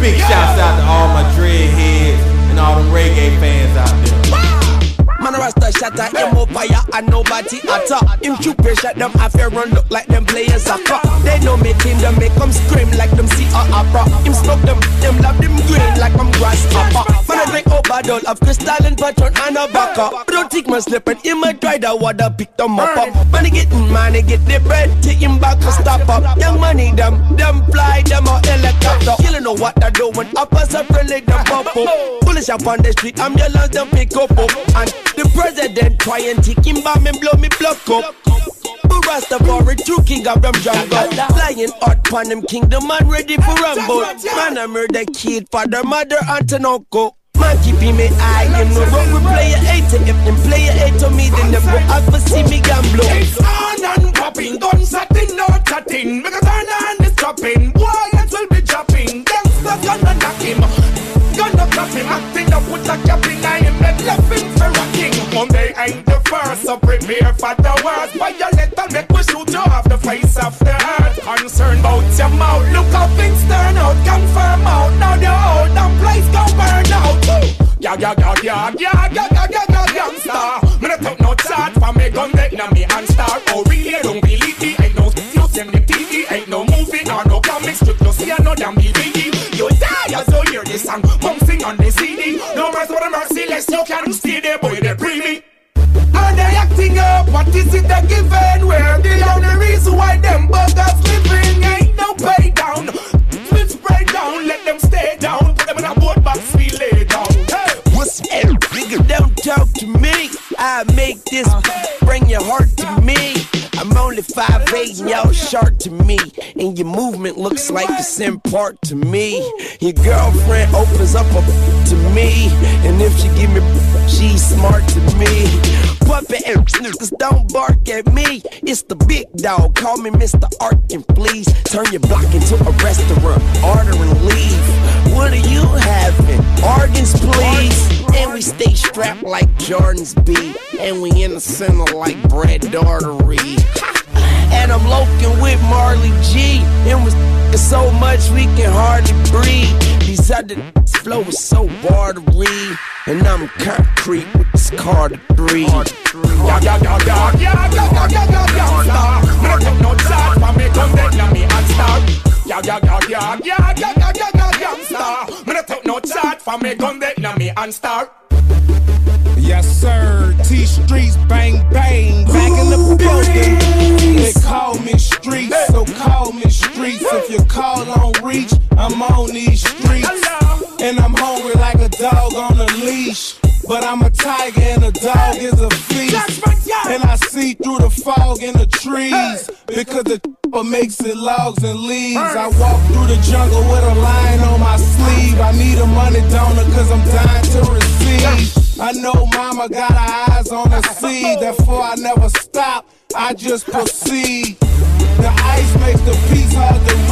Big shouts out to all my dreadheads and all them reggae fans out there. Man a rasta shot at him fire and nobody attack Him shoot pressure them have to run look like them playing soccer They know me team them make them scream like them see a opera. Him smoke them, them love them green like I'm grasshopper Man I drink overdose of crystal and patron and a vodka Don't think man slipping, him a try the water pick them up up he getting money, get the bread, take him back to stop up Young money them, them fly them a helicopter You know what they doing, up as a friendly them pop up Bullish up on the street, I'm your lungs them pick up up And the president try and take him bomb and blow me block up. But Rastafari, true king of them jungle. Flying out pon them kingdom man ready for rumble. Man, I murder kid, father, mother, aunt and uncle. Man, keep me eye, you know, rock with player 8 to if them player 8 to me, then them go out for see me gamble. It's on and popping, guns setting, no chatting. Because turn on is dropping, wires will be dropping. Gangsters gonna knock him, gonna clap him, acting up with a cap in him, then left him for rocking. One day ain't the first, so prepare for the worst. Yeah, yeah, yeah, yeah, yeah, yeah, yeah, yeah, youngster. Me not take no charge for me gun deck na me and star. Oh really? Don't believe me? Ain't no you send me TV, ain't no movie nor no comics. Strip no see no damn DVD. You die as you hear this song, bouncing on the CD. No mercy the merciless, you can stay there, boy, they bring me. Are they acting up? What is it they giving? Where the only reason why them buggers living ain't no pay me. I make this bring your heart to me. I'm only 5'8 and y'all short to me. And your movement looks like it's in part to me. Your girlfriend opens up a to me. And if she give me she's smart to me. Puppet and niggas don't bark at me. It's the big dog. Call me Mr. Arkin, please. Turn your block into a restaurant. Order and leave. What are you having? Organs, please. Jordan's beat. And we in the center like Brad Daugherty. And I'm loking with Marley G. And we so much we can hardly breathe. These other flow is so bartery. And I'm concrete with this Carter 3. Yeah, yeah, yeah, yeah, yeah, yeah, yeah, yeah, yeah, yeah, star. Me no take no charge for me gun deck na me and star. Yes, sir. T Streets, bang, bang. Back in the building. They call me streets, so call me streets. If you call on reach, I'm on these streets. And I'm hungry like a dog on a leash. But I'm a tiger and a dog is a feast. And I see through the fog in the trees. Because the makes it logs and leaves. I walk through the jungle with a lion on my sleeve. I need a money donor cause I'm dying to receive. I know mama got her eyes on the seed. Therefore I never stop. I just proceed. The ice makes the piece hard to